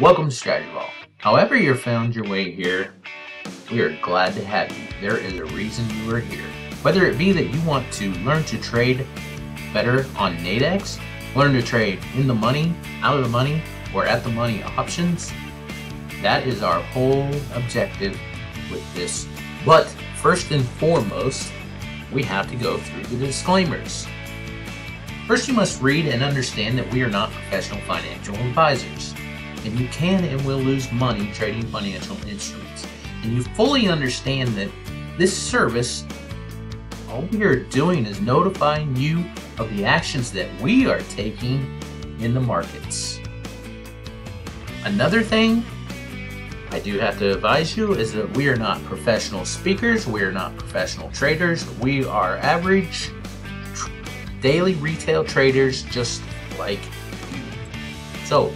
Welcome to Strategy Vault. However you found your way here, we are glad to have you. There is a reason you are here. Whether it be that you want to learn to trade better on Nadex, learn to trade in the money, out of the money, or at the money options, that is our whole objective with this. But first and foremost, we have to go through the disclaimers. First, you must read and understand that we are not professional financial advisors, and you can and will lose money trading financial instruments. And you fully understand that this service, all we are doing is notifying you of the actions that we are taking in the markets. Another thing I do have to advise you is that we are not professional speakers, we are not professional traders, we are average daily retail traders just like you. So,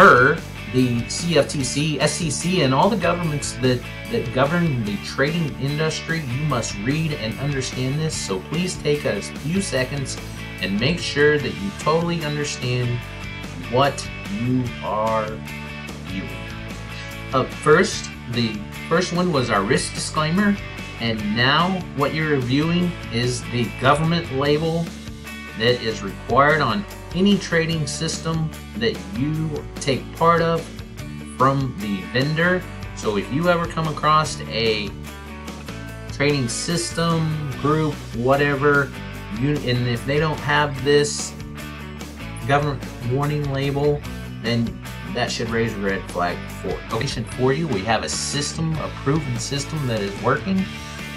her, the CFTC, SEC, and all the governments that, that govern the trading industry, you must read and understand this. So please take a few seconds and make sure that you totally understand what you are viewing. Up first, the first one was our risk disclaimer. And now what you're reviewing is the government label that is required on any trading system that you take part of from the vendor. So if you ever come across a trading system, group, whatever, you, and if they don't have this government warning label, then that should raise a red flag for for you. We have a system, a proven system that is working.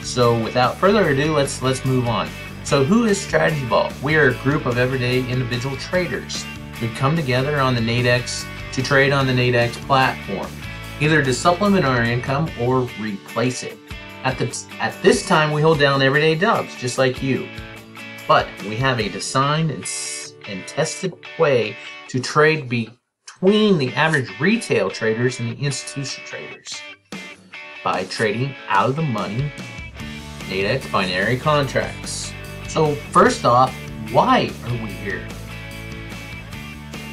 So without further ado, let's let's move on. So who is Strategy Vault? We are a group of everyday individual traders who come together on the Nadex to trade on the Nadex platform, either to supplement our income or replace it. At, the, at this time, we hold down everyday dubs, just like you. But we have a designed and, and tested way to trade between the average retail traders and the institutional traders by trading out of the money Nadex binary contracts. So first off, why are we here?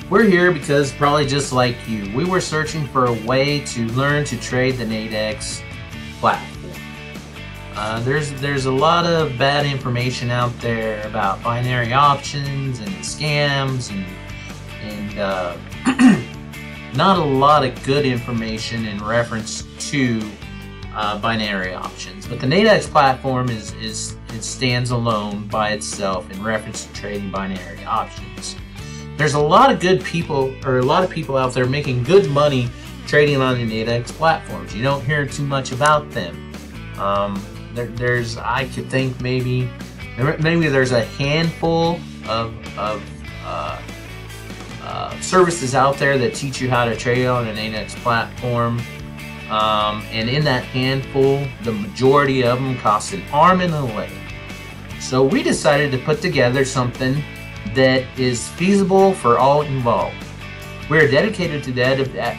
We're here because probably just like you, we were searching for a way to learn to trade the Nadex platform. Uh, there's there's a lot of bad information out there about binary options and scams and and uh, not a lot of good information in reference to uh, binary options. But the Nadex platform is, is it stands alone by itself in reference to trading binary options. There's a lot of good people, or a lot of people out there making good money trading on the Nadex platforms. You don't hear too much about them. Um, there, there's, I could think maybe, maybe there's a handful of, of uh, uh, services out there that teach you how to trade on an Nadex platform. Um, and in that handful, the majority of them cost an arm and a leg. So we decided to put together something that is feasible for all involved. We're dedicated to that, of that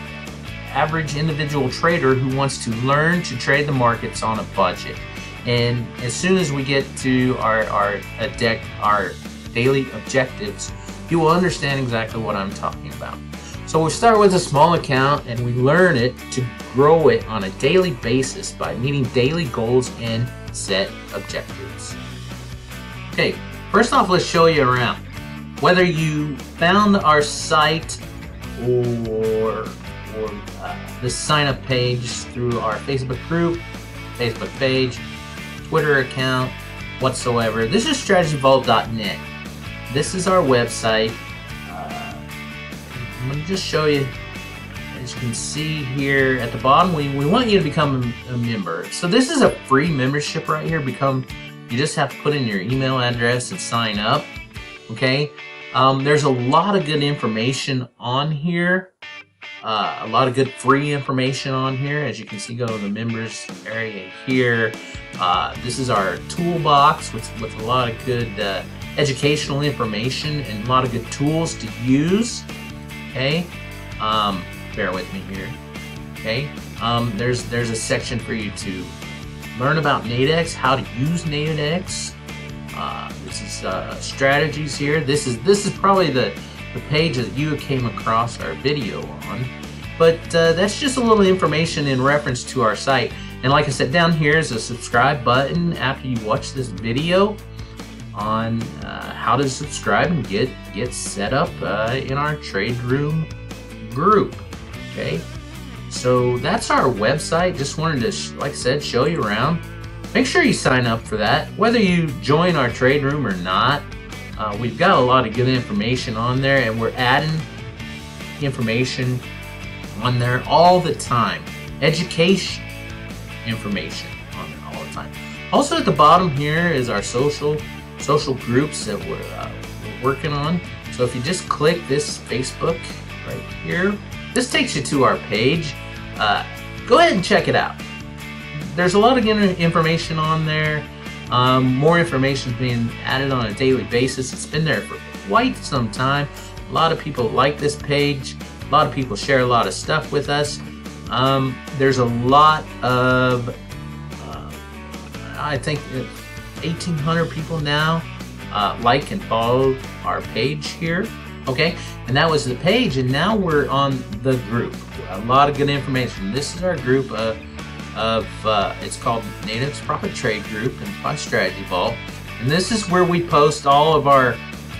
average individual trader who wants to learn to trade the markets on a budget. And as soon as we get to our our, deck, our daily objectives, you will understand exactly what I'm talking about. So we start with a small account and we learn it to grow it on a daily basis by meeting daily goals and set objectives. Okay, first off, let's show you around. Whether you found our site or, or uh, the sign up page through our Facebook group, Facebook page, Twitter account, whatsoever, this is strategyvault.net. This is our website I'm going to just show you, as you can see here at the bottom, we, we want you to become a member. So this is a free membership right here. Become, you just have to put in your email address and sign up, okay? Um, there's a lot of good information on here. Uh, a lot of good free information on here. As you can see, go to the members area here. Uh, this is our toolbox with, with a lot of good uh, educational information and a lot of good tools to use. Okay, um, bear with me here. Okay, um, there's there's a section for you to learn about Nadex, how to use Nadex. Uh, this is uh, strategies here. This is this is probably the the page that you came across our video on. but uh, that's just a little information in reference to our site. And like I said, down here is a subscribe button after you watch this video on uh, how to subscribe and get get set up uh, in our trade room group. Okay, so that's our website. Just wanted to, like I said, show you around. Make sure you sign up for that, whether you join our trade room or not. Uh, we've got a lot of good information on there, and we're adding information on there all the time. Education information on there all the time. Also at the bottom here is our social social groups that we're, uh, we're working on. So if you just click this Facebook right here, this takes you to our page. Uh, go ahead and check it out. There's a lot of information on there. Um, more information is being added on a daily basis. It's been there for quite some time. A lot of people like this page. A lot of people share a lot of stuff with us. Um, there's a lot of, uh, I think, 1,800 people now uh, like and follow our page here. Okay, and that was the page, and now we're on the group. A lot of good information. This is our group uh, of, uh, it's called Nadex Profit Trade Group and by Strategy Vault. And this is where we post all of our,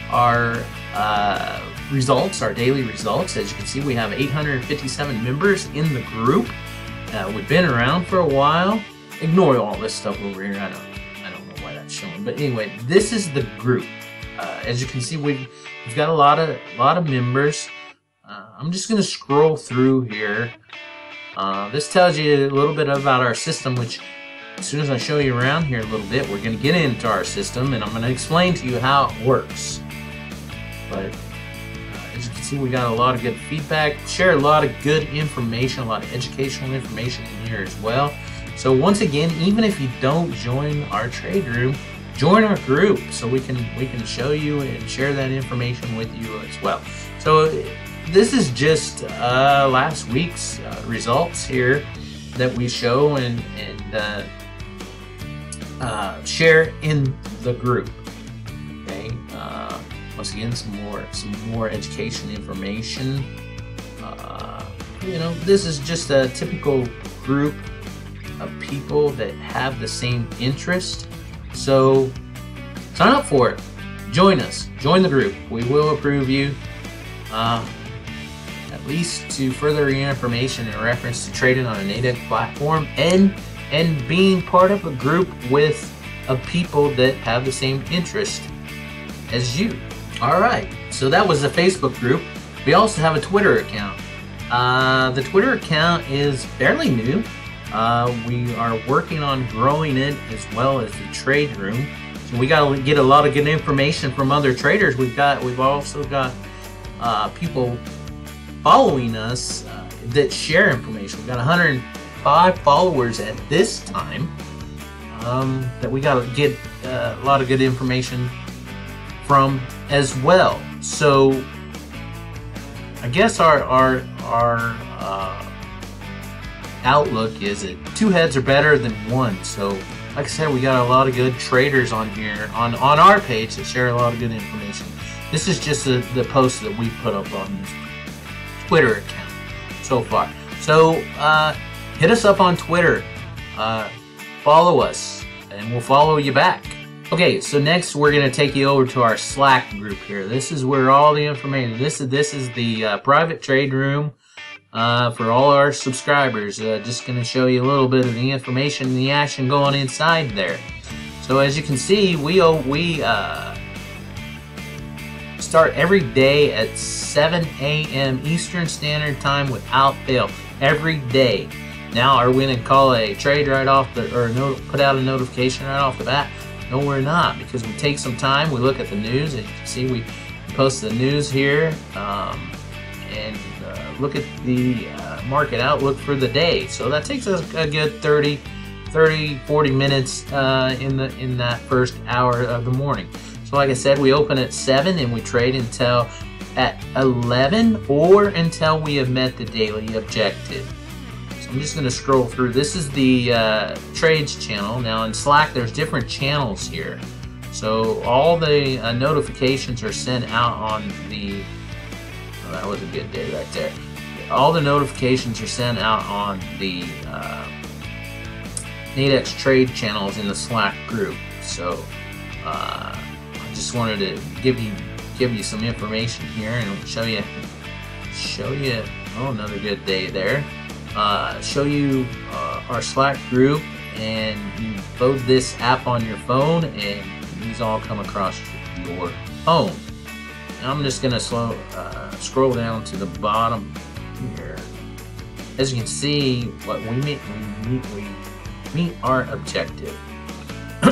our uh, results, our daily results. As you can see, we have 857 members in the group. Uh, we've been around for a while. Ignore all this stuff over here. I don't, I don't know why that's showing. But anyway, this is the group. Uh, as you can see, we've, we've got a lot of, a lot of members. Uh, I'm just going to scroll through here. Uh, this tells you a little bit about our system, which as soon as I show you around here a little bit, we're going to get into our system and I'm going to explain to you how it works. But as you can see, we got a lot of good feedback, share a lot of good information, a lot of educational information in here as well. So once again, even if you don't join our trade room, join our group so we can we can show you and share that information with you as well. So this is just uh, last week's uh, results here that we show and, and uh, uh share in the group. Okay. Once again, some more some more education information. Uh, you know, this is just a typical group of people that have the same interest. So sign up for it. Join us. Join the group. We will approve you. Uh, at least to further your information in reference to trading on a Nadex platform and and being part of a group with of people that have the same interest as you. All right, so that was the Facebook group. We also have a Twitter account. Uh, the Twitter account is fairly new. Uh, we are working on growing it as well as the trade room. So we got to get a lot of good information from other traders. We've got, we've also got uh, people following us uh, that share information. We've got 105 followers at this time. Um, that we got to get uh, a lot of good information from as well. So I guess our our our uh, outlook is that two heads are better than one. So like I said, we got a lot of good traders on here on on our page that share a lot of good information. This is just the, the post that we put up on this Twitter account so far. So uh, hit us up on Twitter, uh, follow us, and we'll follow you back. Okay, so next we're to take you over to our Slack group here. This is where all the information, this is, this is the uh, private trade room uh, for all our subscribers. Uh, just going to show you a little bit of the information and the action going inside there. So as you can see, we, we uh, start every day at 7 a.m. Eastern Standard Time without fail. Every day. Now, are we going to call a trade right off the, or no, put out a notification right off the bat? No, we're not because we take some time. We look at the news. As you can see, we post the news here um, and look at the uh, market outlook for the day. So that takes us a good 30, 30, 40 minutes uh, in the in that first hour of the morning. So like I said, we open at 7 and we trade until at 11 or until we have met the daily objective. I'm just going to scroll through. This is the uh, trades channel. Now in Slack, there's different channels here. So all the uh, notifications are sent out on the, oh, that was a good day right there, all the notifications are sent out on the uh, Nadex trade channels in the Slack group. So uh, I just wanted to give you give you some information here and show you show you oh another good day there. Uh, show you uh, our Slack group and you load this app on your phone and these all come across your phone. I'm just gonna slow uh, scroll down to the bottom. As you can see, what we meet we meet we meet our objective.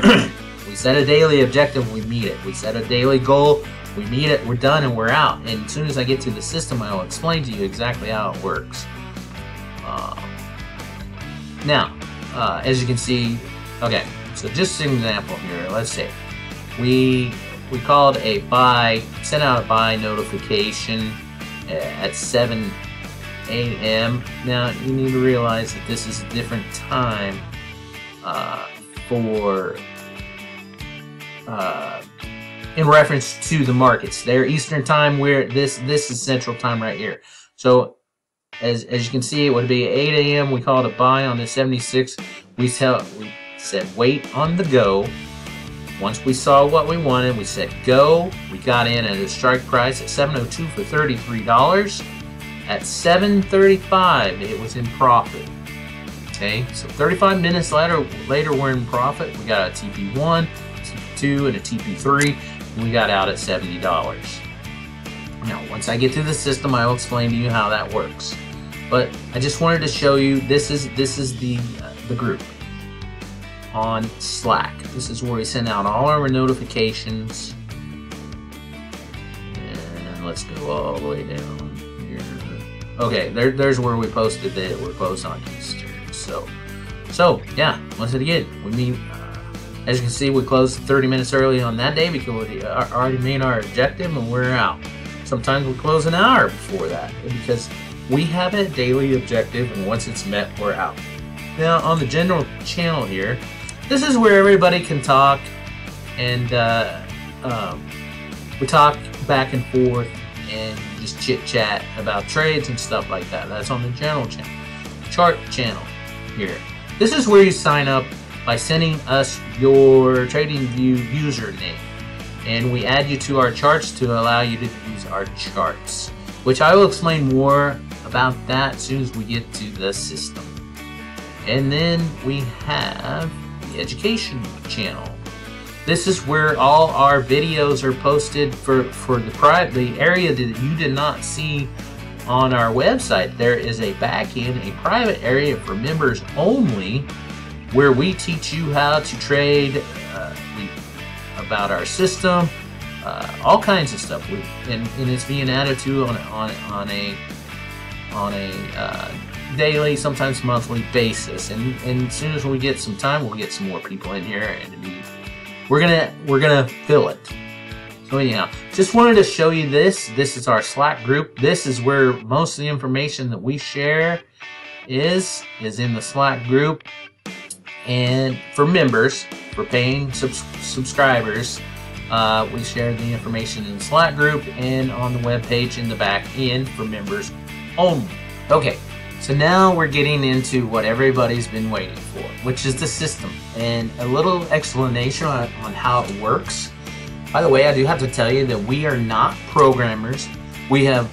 we set a daily objective, we meet it. We set a daily goal, we meet it, we're done, and we're out. And as soon as I get to the system, I will explain to you exactly how it works. Uh, now, uh, as you can see, okay, so just an example here. Let's say we we called a buy, sent out a buy notification uh, at 7 a.m. Now you need to realize that this is a different time uh, for uh, in reference to the markets. They're Eastern time where this this is Central time right here. So as, as you can see, it would be 8 a.m. We called a buy on the 76. We, tell, we said wait on the go. Once we saw what we wanted, we said go. We got in at a strike price at 7.02 for $33. At 7.35, it was in profit. Okay, so 35 minutes later, later we're in profit. We got a TP1, TP2, and a TP3. And we got out at $70. Now, once I get through the system, I will explain to you how that works. But I just wanted to show you this is this is the uh, the group on Slack. This is where we send out all our notifications. And let's go all the way down. Okay, there, there's where we posted that we're closed on Easter. So, so yeah. Once again, we mean. Uh, as you can see, we closed 30 minutes early on that day because we already made our objective and we're out. Sometimes we close an hour before that because we have a daily objective and once it's met, we're out. Now on the general channel here, this is where everybody can talk and uh, um, we talk back and forth and just chit chat about trades and stuff like that. That's on the general channel. Chart channel here. This is where you sign up by sending us your TradingView username and we add you to our charts to allow you to use our charts, which I will explain more about that as soon as we get to the system. And then we have the education channel. This is where all our videos are posted for, for the private the area that you did not see on our website. There is a back end, a private area for members only where we teach you how to trade, uh, we, about our system, uh, all kinds of stuff. We, and, and, it's being added to on, on, on a on a uh, daily, sometimes monthly basis. And, and as soon as we get some time, we'll get some more people in here, and be, we're gonna we're gonna fill it. So anyhow, just wanted to show you this. This is our Slack group. This is where most of the information that we share is is in the Slack group. And for members, for paying subs subscribers, uh, we share the information in the Slack group and on the web page in the back end for members only. Okay, so now we're getting into what everybody's been waiting for, which is the system and a little explanation on, on how it works. By the way, I do have to tell you that we are not programmers. We have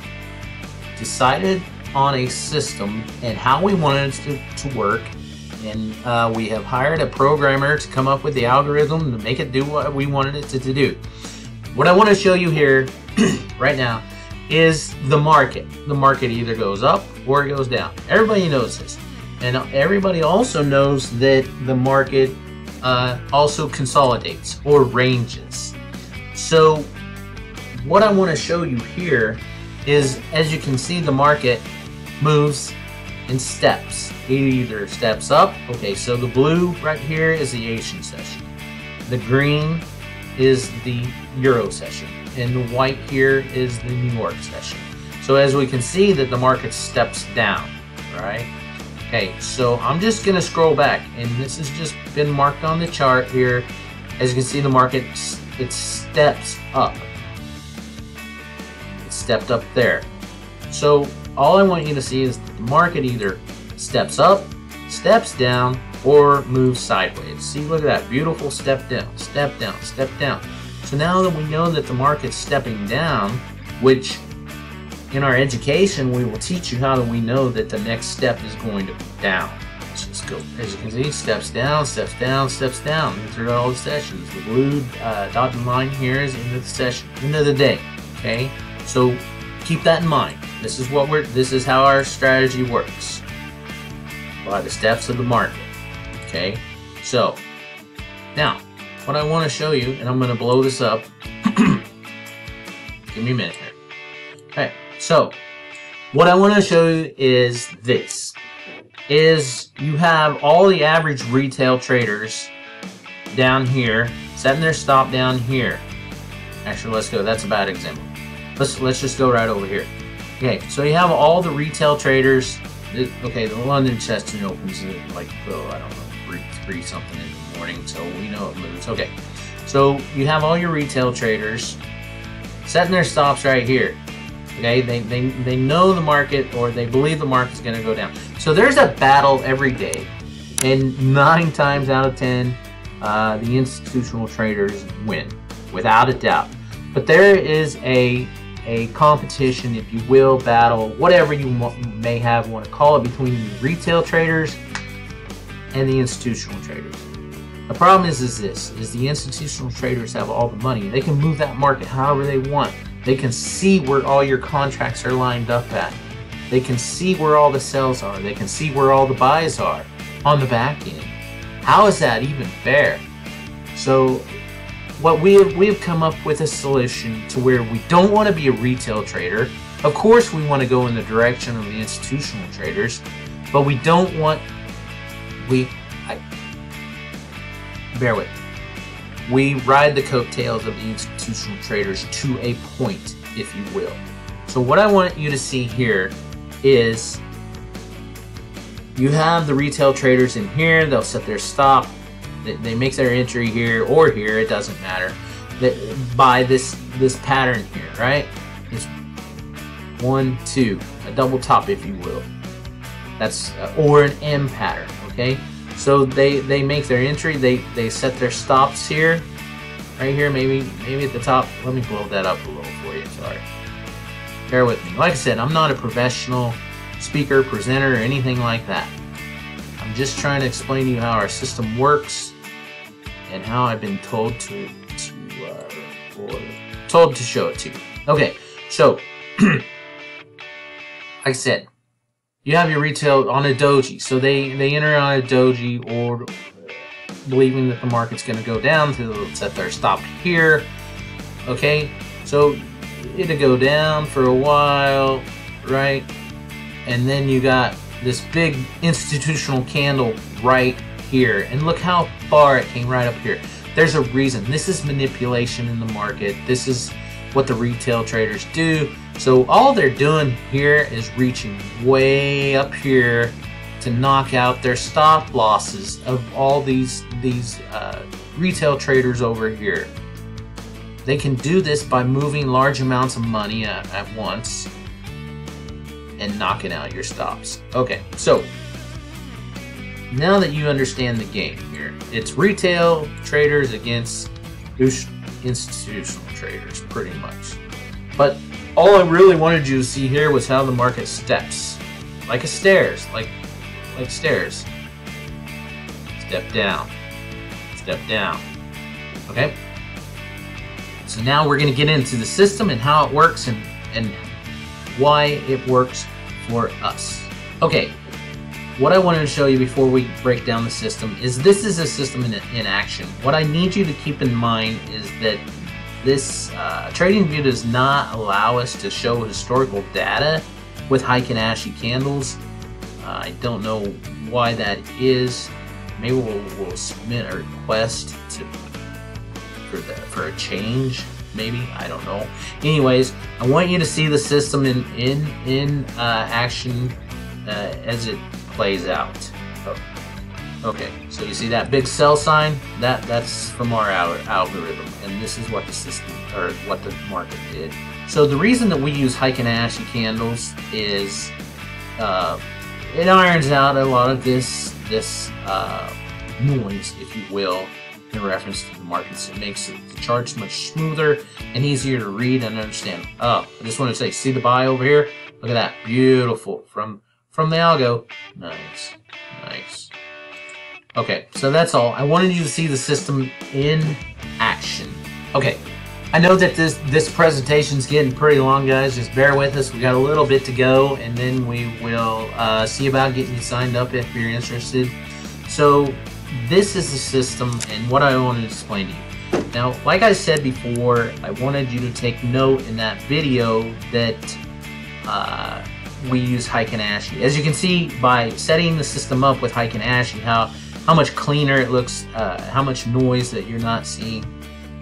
decided on a system and how we want it to, to work and uh, we have hired a programmer to come up with the algorithm to make it do what we wanted it to, to do. What I want to show you here right now is the market. The market either goes up or it goes down. Everybody knows this. And everybody also knows that the market uh, also consolidates or ranges. So what I want to show you here is, as you can see, the market moves in steps. It either steps up, okay, so the blue right here is the Asian session. The green is the Euro session and the white here is the New York session. So as we can see that the market steps down, right? Okay, so I'm just gonna scroll back and this has just been marked on the chart here. As you can see the market, it steps up. It stepped up there. So all I want you to see is the market either steps up, steps down, or moves sideways. See, look at that beautiful step down, step down, step down. So now that we know that the market's stepping down, which in our education we will teach you how do we know that the next step is going to be down. Let's just go, as you can see, steps down, steps down, steps down through all the sessions. The blue uh, dotted line here is into the session, of the day. Okay, so keep that in mind. This is what we're. This is how our strategy works. By the steps of the market. Okay, so now what I want to show you, and I'm going to blow this up. Give me a minute here. Okay, so what I want to show you is this. Is you have all the average retail traders down here, setting their stop down here. Actually, let's go. That's a bad example. Let's let's just go right over here. Okay, so you have all the retail traders. Okay, the London session opens at like oh I don't know three three something morning, so we know it moves. Okay, so you have all your retail traders setting their stops right here. Okay, they, they, they know the market or they believe the market's going to go down. So there's a battle every day, and nine times out of ten, uh, the institutional traders win, without a doubt. But there is a a competition, if you will, battle, whatever you may have want to call it, between the retail traders and the institutional traders. The problem is, is this: is the institutional traders have all the money. They can move that market however they want. They can see where all your contracts are lined up at. They can see where all the sells are. They can see where all the buys are on the back end. How is that even fair? So what we have we have come up with a solution to where we don't want to be a retail trader. Of course, we want to go in the direction of the institutional traders, but we don't want we bear with me. We ride the coattails of the institutional traders to a point, if you will. So what I want you to see here is you have the retail traders in here. They'll set their stop. They, make their entry here or here. It doesn't matter. by this this pattern here, right? It's one, two, a double top, if you will. That's uh, or an M pattern. Okay. So they they make their entry. They they set their stops here, right here. Maybe maybe at the top. Let me blow that up a little for you. Sorry. Bear with me. Like I said, I'm not a professional speaker, presenter, or anything like that. I'm just trying to explain to you how our system works and how I've been told to to uh, or told to show it to you. Okay, so like I said, you have your retail on a doji. So they, they enter on a doji or believing that the market's going to go down to set their stop here. Okay, so it'll go down for a while, right? And then you got this big institutional candle right here. And look how far it came right up here. There's a reason. This is manipulation in the market. This is what the retail traders do. So all they're doing here is reaching way up here to knock out their stop losses of all these these uh, retail traders over here. They can do this by moving large amounts of money at, at once and knocking out your stops. Okay, so now that you understand the game here, it's retail traders against institutional traders, pretty much. But all I really wanted you to see here was how the market steps. Like a stairs, like like stairs. Step down. Step down. Okay? So now we're to get into the system and how it works and, and why it works for us. Okay, what I wanted to show you before we break down the system is this is a system in, in action. What I need you to keep in mind is that this uh, TradingView does not allow us to show historical data with Heikin Ashi candles. Uh, I don't know why that is. Maybe we'll, we'll submit a request to for the, for a change. Maybe I don't know. Anyways, I want you to see the system in in in uh, action uh, as it plays out. Okay, so you see that big sell sign? That that's from our al- algorithm, and this is what the system or what the market did. So the reason that we use Heiken Ashi candles is uh, it irons out a lot of this this uh, noise, if you will, in reference to the markets. It makes the charts much smoother and easier to read and understand. Oh, I just want to say, see the buy over here? Look at that, beautiful from from the algo. Nice, nice. Okay, so that's all. I wanted you to see the system in action. Okay, I know that this this presentation's getting pretty long, guys. Just bear with us. We got a little bit to go, and then we will uh, see about getting you signed up if you're interested. So this is the system and what I want to explain to you. Now, like I said before, I wanted you to take note in that video that uh, we use Heiken Ashi. As you can see by setting the system up with Heiken Ashi, how how much cleaner it looks, uh, how much noise that you're not seeing.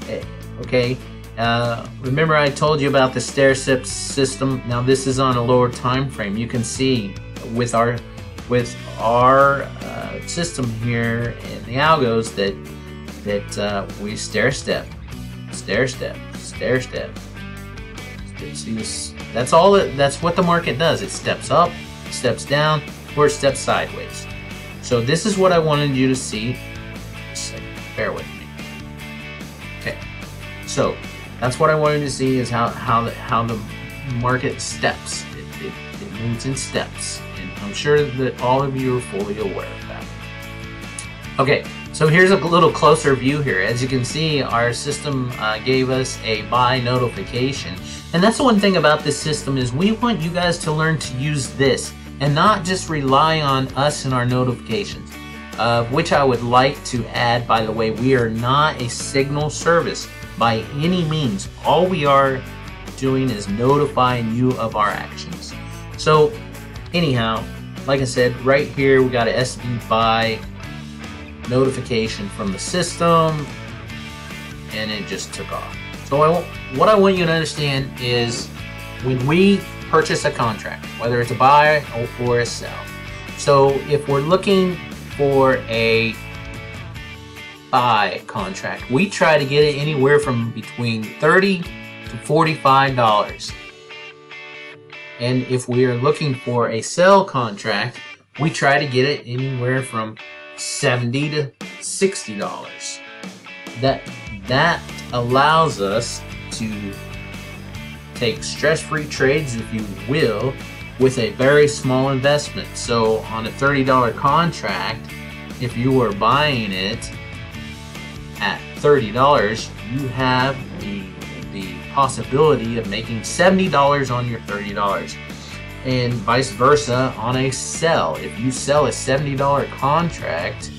Eh, okay, uh, remember I told you about the stair step system. Now this is on a lower time frame. You can see with our with our uh, system here in the algos that that uh, we stair step, stair step, stair step. See this? That's all. It, that's what the market does. It steps up, steps down, or it steps sideways. So this is what I wanted you to see. Bear with me. Okay. So that's what I wanted to see is how how the, how the market steps. It, it, it moves in steps, and I'm sure that all of you are fully aware of that. Okay, so here's a little closer view here. As you can see, our system uh, gave us a buy notification. And that's the one thing about this system is we want you guys to learn to use this and not just rely on us and our notifications. Uh, which I would like to add, by the way, we are not a signal service by any means. All we are doing is notifying you of our actions. So, anyhow, like I said, right here we got a SB buy notification from the system, and it just took off. So, I, what I want you to understand is when we purchase a contract, whether it's a buy or a sell. So if we're looking for a buy contract, we try to get it anywhere from between 30 to $45. And if we are looking for a sell contract, we try to get it anywhere from 70 to $60. That that allows us to take stress-free trades, if you will, with a very small investment. So on a $30 contract, if you were buying it at $30, you have the, the possibility of making $70 on your $30. And vice versa on a sell. If you sell a $70 contract,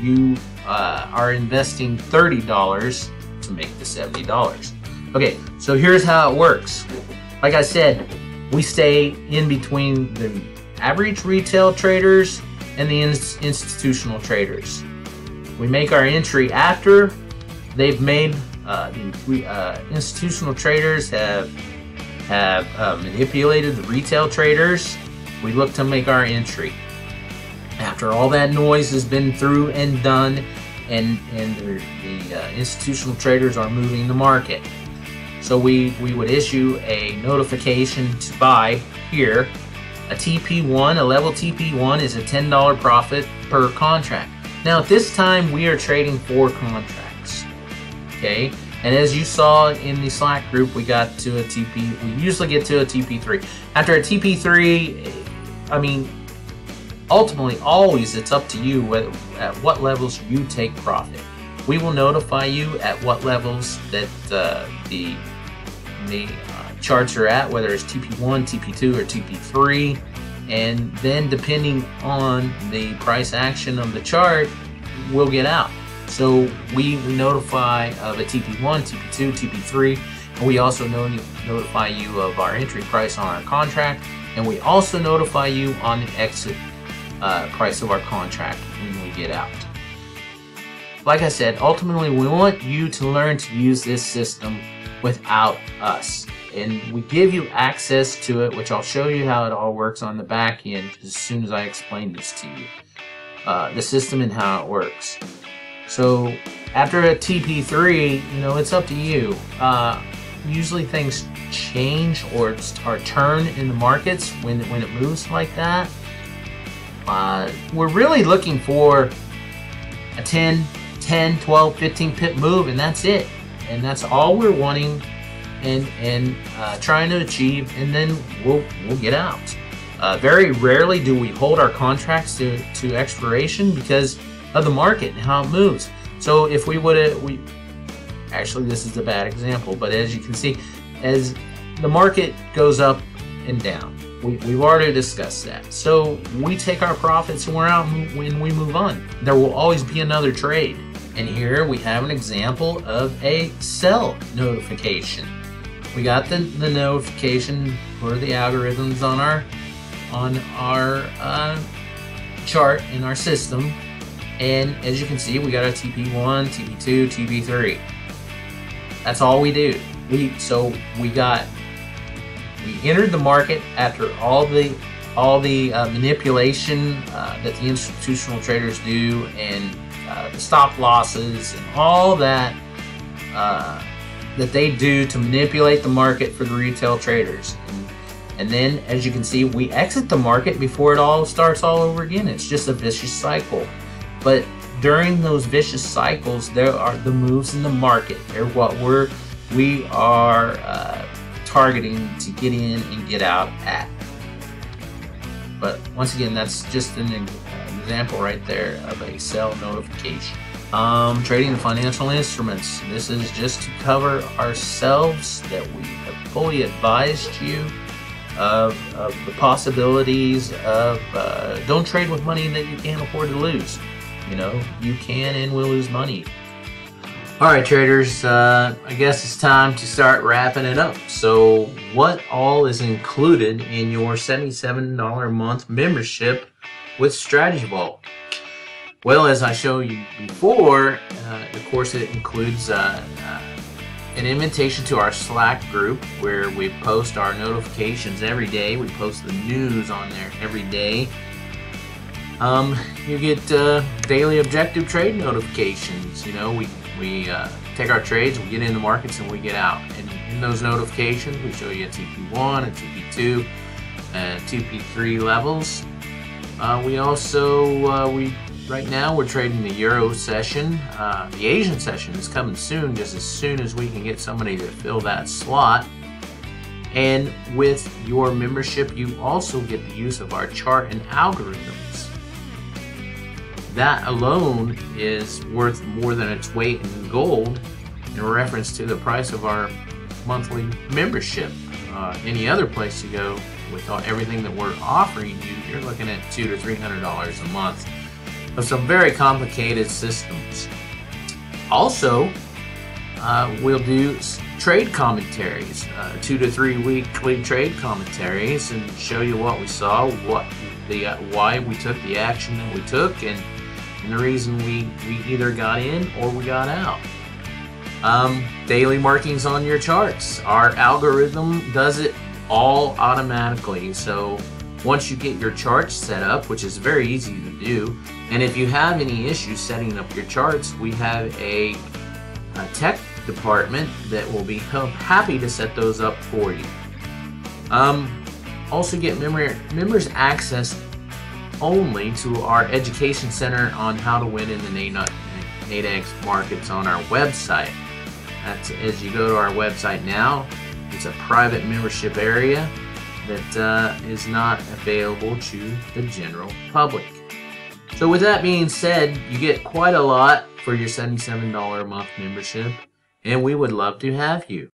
you uh, are investing $30 to make the $70. Okay, so here's how it works. Like I said, we stay in between the average retail traders and the institutional traders. We make our entry after they've made uh, the uh, institutional traders have have uh, manipulated the retail traders. We look to make our entry after all that noise has been through and done, and and the, the uh, institutional traders are moving the market. So we, we would issue a notification to buy here. A TP1, a level TP1 is a $10 profit per contract. Now at this time we are trading four contracts. Okay, and as you saw in the Slack group, we got to a TP, we usually get to a TP3. After a TP3, I mean, ultimately always it's up to you whether, at what levels you take profit. We will notify you at what levels that uh, the the uh, charts are at, whether it's TP1, TP2, or TP3. And then depending on the price action of the chart, we'll get out. So we, notify of a TP1, TP2, TP3, and we also notify you of our entry price on our contract, and we also notify you on the exit uh, price of our contract when we get out. Like I said, ultimately we want you to learn to use this system without us. And we give you access to it, which I'll show you how it all works on the back end as soon as I explain this to you. uh, the system and how it works. So after a TP3, you know, it's up to you. Uh, usually things change or, or turn in the markets when, when it moves like that. Uh, we're really looking for a 10, 10, 12, 15 pip move, and that's it. And that's all we're wanting and and uh, trying to achieve, and then we'll we'll get out. Uh, very rarely do we hold our contracts to, to expiration because of the market and how it moves. So if we would have, we actually this is a bad example, but as you can see, as the market goes up and down, we, we've already discussed that. So we take our profits and we're out when we move on. There will always be another trade. And here we have an example of a sell notification. We got the, the notification for the algorithms on our on our uh, chart in our system. And as you can see, we got a TP1, TP2, TP3. That's all we do. We so we got we entered the market after all the all the uh, manipulation uh, that the institutional traders do and uh, the stop losses and all that uh, that they do to manipulate the market for the retail traders. And, and then, as you can see, we exit the market before it all starts all over again. It's just a vicious cycle. But during those vicious cycles, there are the moves in the market. They're what we're we are uh, targeting to get in and get out at. But once again, that's just an example right there of a sell notification. Um, trading the financial instruments. This is just to cover ourselves that we have fully advised you of, of the possibilities of uh, don't trade with money that you can't afford to lose. You know, you can and will lose money. All right, traders, uh, I guess it's time to start wrapping it up. So, what all is included in your $77 a month membership with Strategy Vault? Well, as I showed you before, uh, of course, it includes uh, uh, an invitation to our Slack group where we post our notifications every day. We post the news on there every day. Um, you get uh, daily objective trade notifications. You know, we we uh, take our trades, we get in the markets, and we get out. And in those notifications, we show you a TP1, a TP2, and TP3 levels. Uh, we also we Right now, we're trading the Euro session. Uh, the Asian session is coming soon, just as soon as we can get somebody to fill that slot. And with your membership, you also get the use of our chart and algorithms. That alone is worth more than its weight in gold in reference to the price of our monthly membership. Uh, any other place you go with all, everything that we're offering you, you're looking at two to three hundred dollars a month of some very complicated systems. Also, uh, we'll do trade commentaries, uh, two to three weekly trade commentaries, and show you what we saw, what the uh, why we took the action that we took, and, and the reason we we either got in or we got out. Um, daily markings on your charts. Our algorithm does it all automatically, so once you get your charts set up, which is very easy to do, and if you have any issues setting up your charts, we have a, a tech department that will be happy to set those up for you. Um, also get member, members access only to our education center on how to win in the Nadex markets on our website. That's as you go to our website now, it's a private membership area that uh, is not available to the general public. So with that being said, you get quite a lot for your $77 a month membership, and we would love to have you.